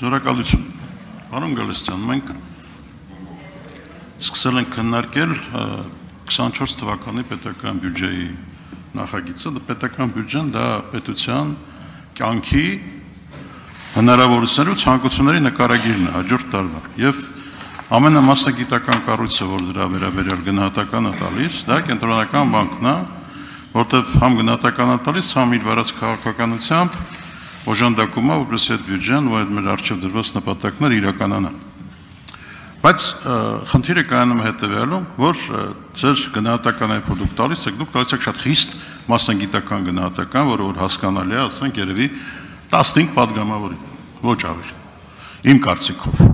Շնորհակալություն։ Պարոն Գալստյան, մենք սկսել ենք քննարկել 24 թվականի պետական բյուջեի նախագիծը, դա պետական բյուջեն դա պետության կյանքի հնարավորությունների ու ցանկությունների նկարագիրն է հաջորդ տարվա։ Եվ ամենամասնագիտական կառույցը, որ դրա վերաբերյալ գնահատականը տալիս, դա կենտրոնական բանկն է, որտեղ համ գնահատականը տալիս, համ իր վարած քաղաքականությամբ օժանդակումա, որպես այդ բյուջեն ու այդ մեր արջև դրված նպատակներ իրականանան։ Բայց խնդիրը կայանում հետևյալում, որ ձեր գնահատական այն որ դուք տալիս եք, դուք տալիս եք շատ խիստ մասնագիտական գնահատական, որը որ հասկանալի է, ասենք երևի 15 падգամավորի, ոչ ավելի։ Իմ կարծիքով։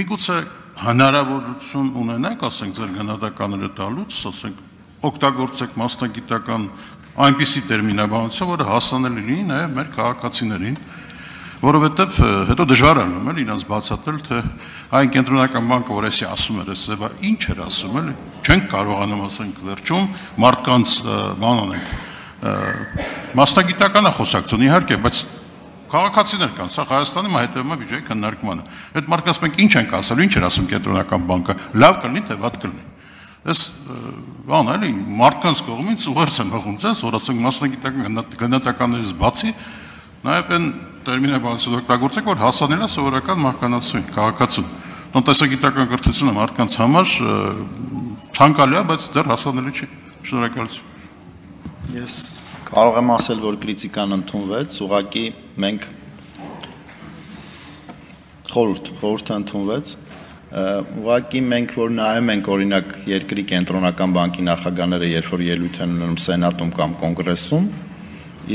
Միգուցե հնարավորություն ունենաք, ասենք ձեր գնահատականները տալուց, ասենք օգտագործեք մասնագիտական այնպիսի տերմինաբանություն, որը հասանելի լինի նաև մեր քաղաքացիներին, որովհետև հետո դժվար է անում էլ իրանց բացատրել, թե այն կենտրոնական բանկը, որ էսի ասում էր, էսևա ինչ էր ասում էլ, չենք կարողանում ասենք վերջում մարդկանց բան անենք մասնագիտական է խոսակցություն իհարկե, բայց քաղաքացիներ կան, սա Հայաստանի մա հետևում է բյուջեի քննարկմանը։ Այդ մարդկանց մենք ինչ ենք ասելու, ինչ էր ասում կենտրոնական բանկը, լավ կլինի թե վատ կլինի։ Այս բան էլի մարդկանց կողմից ուղերձ են հղում ձեզ, որ ասենք մասնագիտական գնահատականներից բացի նաև այն տերմինաբանություն օգտագործեք, որ հասանել է սովորական մարդկանացուն, քաղաքացուն։ Տնտեսագիտական կրթությունը մարդկանց համար ցանկալի է, բայց դեռ հասանելի չի։ Շնորհակալություն։ Ես կարող եմ ասել, որ քրիտիկան ընդունվեց, ուղղակի մենք խորհուրդ, խորհուրդը ընդունվեց, Ուղղակի մենք որ նայում ենք օրինակ երկրի կենտրոնական բանկի նախագահները, երբ որ ելույթ են ունենում սենատում կամ կոնգրեսում,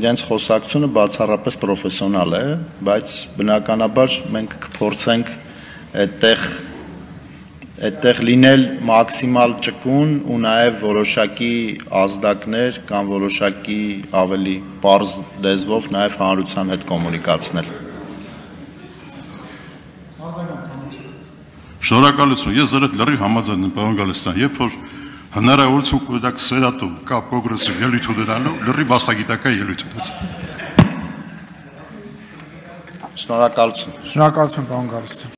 իրենց խոսակցությունը բացառապես պրոֆեսիոնալ է, բայց բնականաբար մենք կփորձենք այդտեղ այդտեղ լինել մաքսիմալ ճկուն ու նաև որոշակի ազդակներ կամ որոշակի ավելի པարզ լեզվով նաև հանրության հետ կոմունիկացնել։ Շնորհակալություն։ Ես հետ լրիվ համաձայն եմ, պարոն Գալստյան, երբ որ հնարավորություն կունենաք սերատում կա պրոգրեսիվ ելույթ ունենալու, լրիվ վաստակիտական ելույթ ունեցեք։ Շնորհակալություն։ Շնորհակալություն, պարոն Գալստյան։